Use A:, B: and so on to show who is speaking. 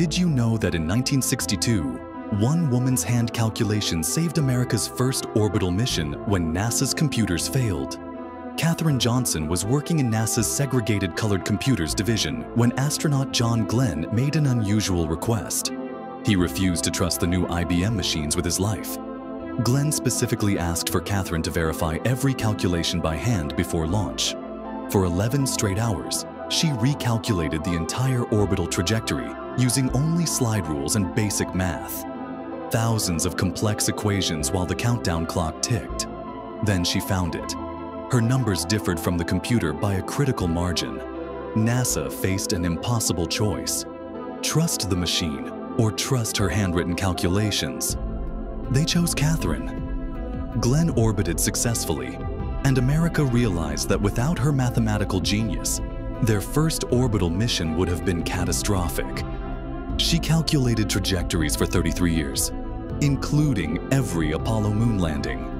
A: Did you know that in 1962, one woman's hand calculation saved America's first orbital mission when NASA's computers failed? Katherine Johnson was working in NASA's Segregated Colored Computers division when astronaut John Glenn made an unusual request. He refused to trust the new IBM machines with his life. Glenn specifically asked for Katherine to verify every calculation by hand before launch. For 11 straight hours, she recalculated the entire orbital trajectory using only slide rules and basic math. Thousands of complex equations while the countdown clock ticked. Then she found it. Her numbers differed from the computer by a critical margin. NASA faced an impossible choice. Trust the machine or trust her handwritten calculations. They chose Katherine. Glenn orbited successfully, and America realized that without her mathematical genius, their first orbital mission would have been catastrophic. She calculated trajectories for 33 years, including every Apollo moon landing.